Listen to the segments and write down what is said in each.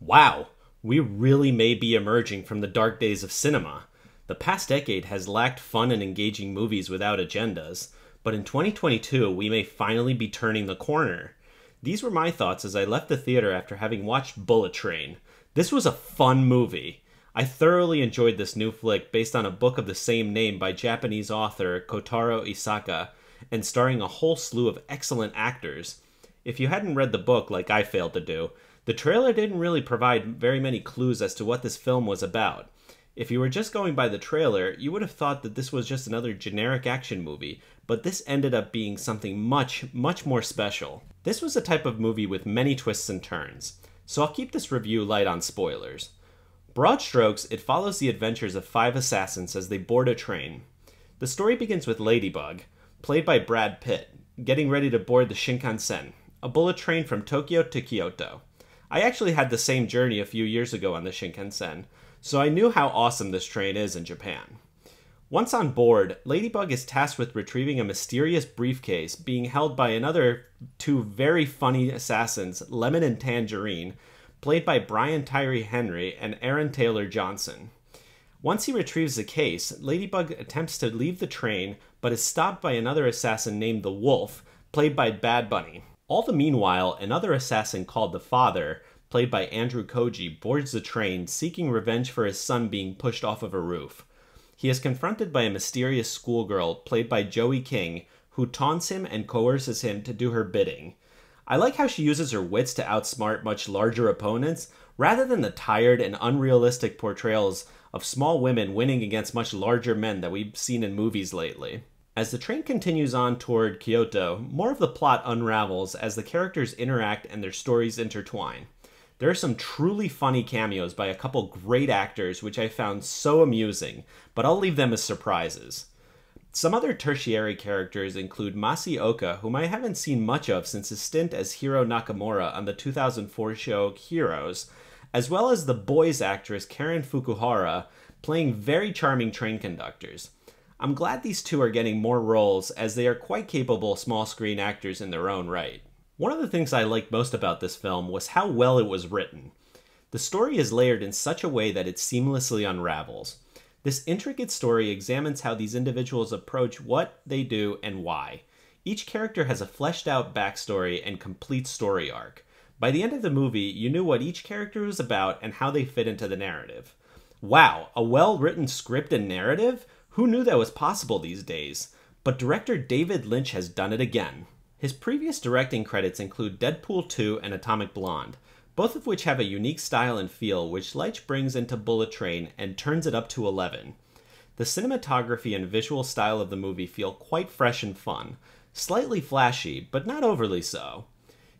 Wow, we really may be emerging from the dark days of cinema. The past decade has lacked fun and engaging movies without agendas, but in 2022 we may finally be turning the corner. These were my thoughts as I left the theater after having watched Bullet Train. This was a fun movie. I thoroughly enjoyed this new flick based on a book of the same name by Japanese author Kotaro Isaka and starring a whole slew of excellent actors. If you hadn't read the book like I failed to do, the trailer didn't really provide very many clues as to what this film was about. If you were just going by the trailer, you would have thought that this was just another generic action movie, but this ended up being something much, much more special. This was a type of movie with many twists and turns, so I'll keep this review light on spoilers. Broad strokes, it follows the adventures of five assassins as they board a train. The story begins with Ladybug, played by Brad Pitt, getting ready to board the Shinkansen, a bullet train from Tokyo to Kyoto. I actually had the same journey a few years ago on the Shinkansen, so I knew how awesome this train is in Japan. Once on board, Ladybug is tasked with retrieving a mysterious briefcase being held by another two very funny assassins, Lemon and Tangerine, played by Brian Tyree Henry and Aaron Taylor Johnson. Once he retrieves the case, Ladybug attempts to leave the train but is stopped by another assassin named the Wolf, played by Bad Bunny. All the meanwhile, another assassin called the Father, played by Andrew Koji, boards the train seeking revenge for his son being pushed off of a roof. He is confronted by a mysterious schoolgirl, played by Joey King, who taunts him and coerces him to do her bidding. I like how she uses her wits to outsmart much larger opponents, rather than the tired and unrealistic portrayals of small women winning against much larger men that we've seen in movies lately. As the train continues on toward Kyoto, more of the plot unravels as the characters interact and their stories intertwine. There are some truly funny cameos by a couple great actors, which I found so amusing, but I'll leave them as surprises. Some other tertiary characters include Masi Oka, whom I haven't seen much of since his stint as Hiro Nakamura on the 2004 show Heroes, as well as the boys actress Karen Fukuhara, playing very charming train conductors. I'm glad these two are getting more roles as they are quite capable small screen actors in their own right. One of the things I liked most about this film was how well it was written. The story is layered in such a way that it seamlessly unravels. This intricate story examines how these individuals approach what they do and why. Each character has a fleshed out backstory and complete story arc. By the end of the movie, you knew what each character was about and how they fit into the narrative. Wow, a well written script and narrative? Who knew that was possible these days? But director David Leitch has done it again. His previous directing credits include Deadpool 2 and Atomic Blonde, both of which have a unique style and feel which Leitch brings into Bullet Train and turns it up to 11. The cinematography and visual style of the movie feel quite fresh and fun, slightly flashy, but not overly so.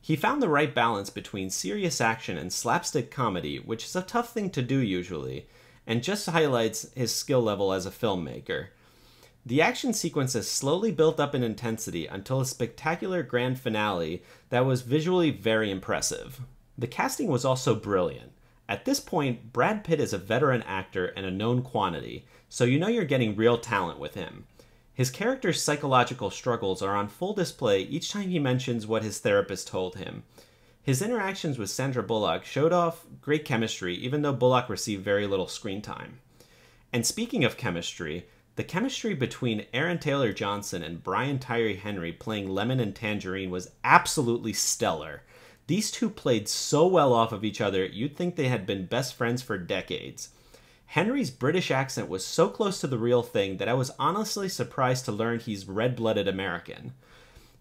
He found the right balance between serious action and slapstick comedy, which is a tough thing to do usually, and just highlights his skill level as a filmmaker. The action sequences slowly built up in intensity until a spectacular grand finale that was visually very impressive. The casting was also brilliant. At this point, Brad Pitt is a veteran actor and a known quantity, so you know you're getting real talent with him. His character's psychological struggles are on full display each time he mentions what his therapist told him. His interactions with Sandra Bullock showed off great chemistry, even though Bullock received very little screen time. And speaking of chemistry, the chemistry between Aaron Taylor Johnson and Brian Tyree Henry playing Lemon and Tangerine was absolutely stellar. These two played so well off of each other, you'd think they had been best friends for decades. Henry's British accent was so close to the real thing that I was honestly surprised to learn he's red blooded American.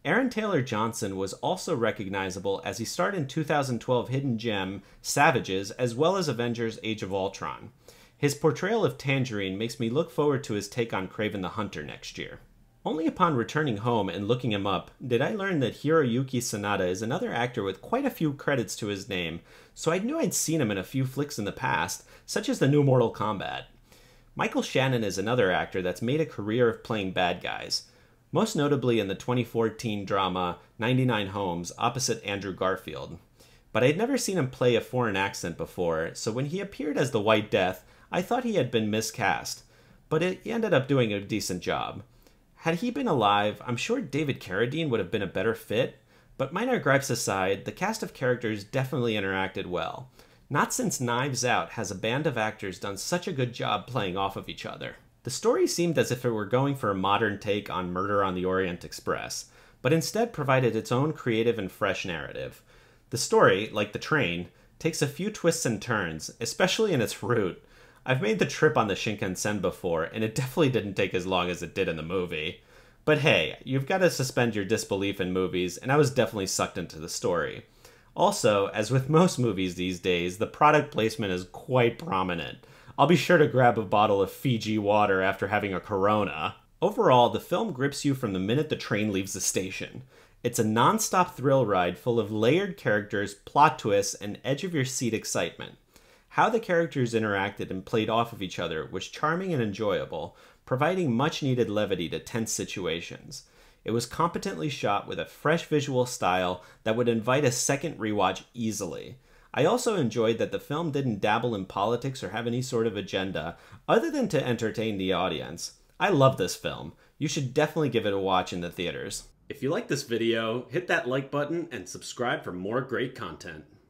Aaron Taylor Johnson was also recognizable as he starred in 2012 hidden gem Savages as well as Avengers Age of Ultron. His portrayal of Tangerine makes me look forward to his take on Kraven the Hunter next year. Only upon returning home and looking him up did I learn that Hiroyuki Sanada is another actor with quite a few credits to his name, so I knew I'd seen him in a few flicks in the past, such as the new Mortal Kombat. Michael Shannon is another actor that's made a career of playing bad guys most notably in the 2014 drama 99 Homes opposite Andrew Garfield. But I'd never seen him play a foreign accent before, so when he appeared as the White Death, I thought he had been miscast. But it, he ended up doing a decent job. Had he been alive, I'm sure David Carradine would have been a better fit, but minor gripes aside, the cast of characters definitely interacted well. Not since Knives Out has a band of actors done such a good job playing off of each other. The story seemed as if it were going for a modern take on Murder on the Orient Express, but instead provided its own creative and fresh narrative. The story, like the train, takes a few twists and turns, especially in its route. I've made the trip on the Shinkansen before, and it definitely didn't take as long as it did in the movie. But hey, you've got to suspend your disbelief in movies, and I was definitely sucked into the story. Also, as with most movies these days, the product placement is quite prominent. I'll be sure to grab a bottle of Fiji water after having a Corona. Overall, the film grips you from the minute the train leaves the station. It's a non stop thrill ride full of layered characters, plot twists, and edge of your seat excitement. How the characters interacted and played off of each other was charming and enjoyable, providing much needed levity to tense situations. It was competently shot with a fresh visual style that would invite a second rewatch easily. I also enjoyed that the film didn't dabble in politics or have any sort of agenda, other than to entertain the audience. I love this film. You should definitely give it a watch in the theaters. If you like this video, hit that like button and subscribe for more great content.